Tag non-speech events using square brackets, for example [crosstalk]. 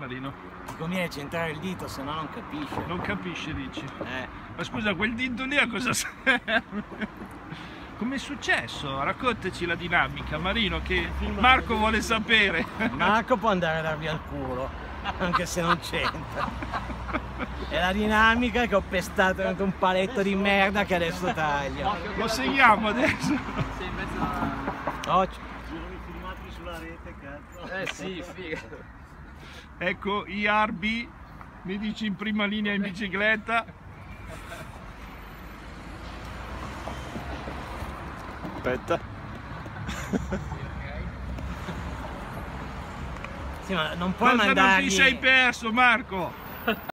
Marino, Ti conviene centrare il dito, se no non capisce. non capisce dici. Eh, Ma scusa, quel dito lì a cosa serve? [laughs] Com'è successo? Raccontaci la dinamica, Marino, che Marco vuole sapere. Marco può andare a darvi al culo, anche se non c'entra. È la dinamica che ho pestato anche un paletto di merda che adesso taglio. Lo segniamo adesso. Oh, Girano i filmati sulla rete, cazzo. Eh sì, figa. Ecco, IRB, mi dici in prima linea in bicicletta. Aspetta. sì, ma non puoi Cosa non ti mandargli... sei perso, Marco?